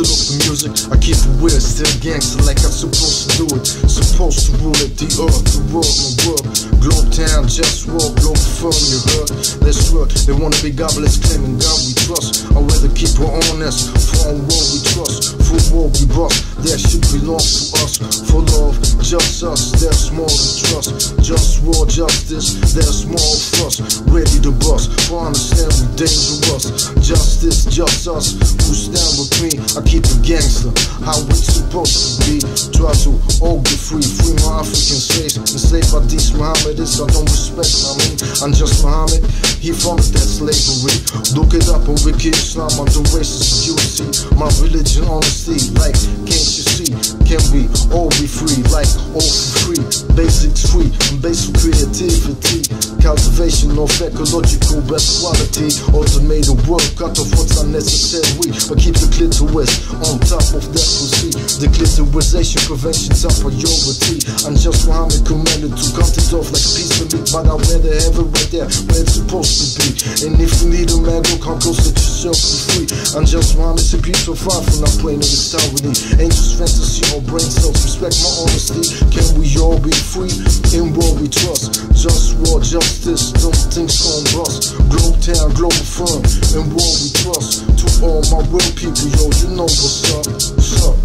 of the music, I keep it real, still gangster like I'm supposed to do it. Supposed to rule it, the earth, the world, my world. Globe town, just walk, globe firm, you heard? Let's work. They wanna be godless, claiming God we trust. I'd rather keep it honest, for on world we trust. For war we bust, that should belong to us. For love, just us, there's more to trust. Just war, justice, there's more us. Ready to bust, for understand we dangerous. Justice, just us, who stand with me. I keep a gangster, how we supposed to be. Try to all get free, free my African slaves. Enslaved by these Mohammedists, I don't respect, I mean, I'm just Muhammad. He founded that slavery. Look it up on Wiki Islam, I'm the racist you see. My religion, honesty, like, can't you see? Can we all be free, like, all for free? Basics free, and basic creativity. Cultivation of ecological best quality. Automated work, cut off what's unnecessary. But keep the clitoris on top of that pussy. Declitorisation prevention's a priority. I'm just Muhammad commanded to cut it off like a piece of meat. But I'd rather have it right there where it's supposed to be. And if you need a man, go come close, let yourself be free. I'm just Muhammad, a piece of far from not playing in this with Angels, fantasy, or brain cells. Respect my honesty. Can we all be free in what we trust? Just war, justice, don't think gon' bust. Globe town, global firm, and what we trust. To all my real people, yo, you know what's up. What's up?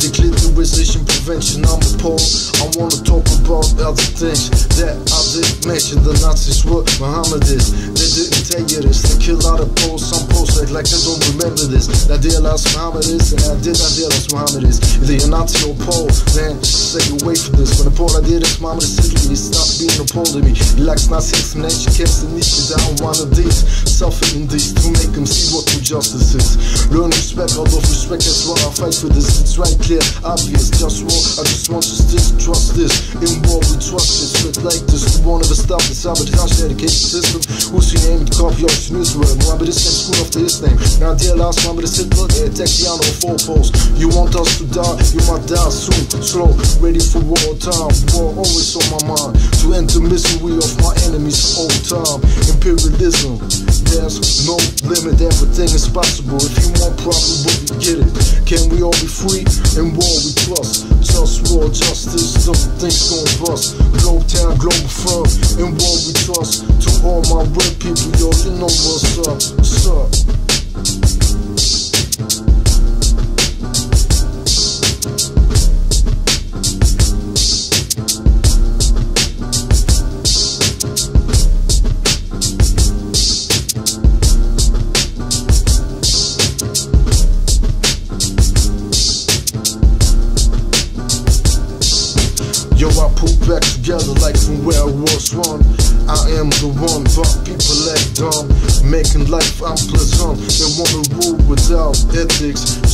Declitorization prevention, I'm appalled. I wanna talk about other things didn't mention. The Nazis were Mohammedists. They didn't tell you this. They kill out of Poles. Some Poles act like they don't remember this. That deal as Mohammedists, and I did not deal as Mohammedists. Either you're Nazi or Pole, then stay away from this. When the Pole I did is Mohammedist Italy, stop being a Pole to me. He likes Nazi explanation, keeps the niche down one of these. Suffering these to make them see what true justice is. Learn respect, of respect, that's why I fight for this. It's right clear, obvious, just war. I just want to trust this. In war, we trust this. Like this, we won't ever stop the sabotage dedication system. Who's your name? Copy option Israel. Muhammad is same school after his name. Now, dear last Muhammad is Hitler, they attack the of four posts. You want us to die, you might die soon. Slow, ready for war time. War always on my mind. To end the misery of my enemies all time. Imperialism, there's no limit, everything is possible. If you want profit, but we get it. Can we all be free? In war we trust. Just war, justice, something's gon' bust. Globe town, global firm. In war we trust. To all my real people, yo, you know what's up. What's up? Yo, I pull back together like from where I was one. I am the one, but people act dumb, making life unpleasant. They wanna rule without ethics.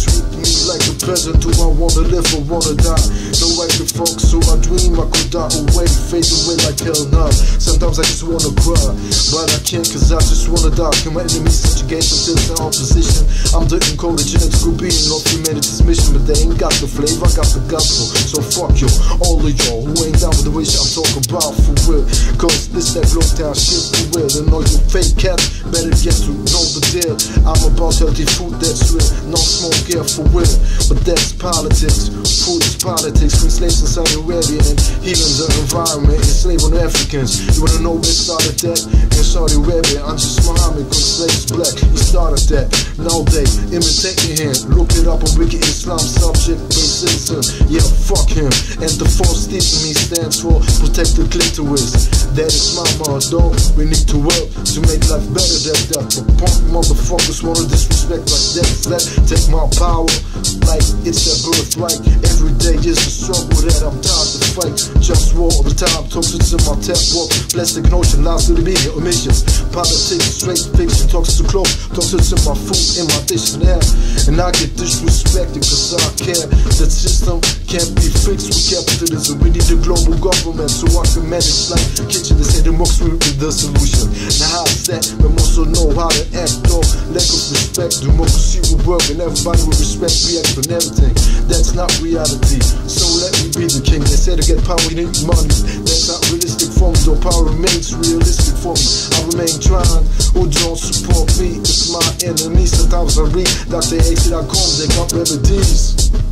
Do I wanna live or wanna die? No right to fuck, so I dream I could die away, fade away like hell now. Sometimes I just wanna cry, but I can't cause I just wanna die. Can my enemies subjugate until they're opposition? I'm the genetical being of humanity's mission, but they ain't got the flavor, I got the gospel. So fuck you, all of y'all who ain't down with the wish I'm talking about for real. Cause this that globe town shit for real. And all you fake cats better get to know the deal. I'm about healthy food that's real, no smoke here for real. But that's politics, food is politics. Free slaves in Saudi Arabia and healing the environment, enslaving Africans. You wanna know where started that? In Saudi Arabia, I'm just Muhammad, cause slaves black. He started that. Now they imitating him. Look it up on Wiki Islam subject, racism. Yeah, fuck him. And the false teaching me stands for protect the clitoris. That is my motto. We need to work to make life better than that. But punk motherfuckers wanna disrespect like that. Let take my power like it's their birthright. Every day is a struggle that I'm tired to fight. Just war all the time. Toxins in my tap walk. Plastic notion, lies to the media, omissions. Politics, straight fiction. Toxins to clothes. Toxins in my food, in my dish and I get disrespected cause I care. That system can't be fixed with capitalism. We need a global government so I can manage like kitchen. They say democracy will be the solution. Now how's that? Also know how to act law, lack of respect. Democracy will work and everybody will respect, react on everything. That's not reality. So let me be the king. They say to get power, you need money. That's not realistic for me, though power remains realistic for me. I remain trying, who don't support me? It's my enemies, Sometimes I read Dr. AC.com, they got remedies.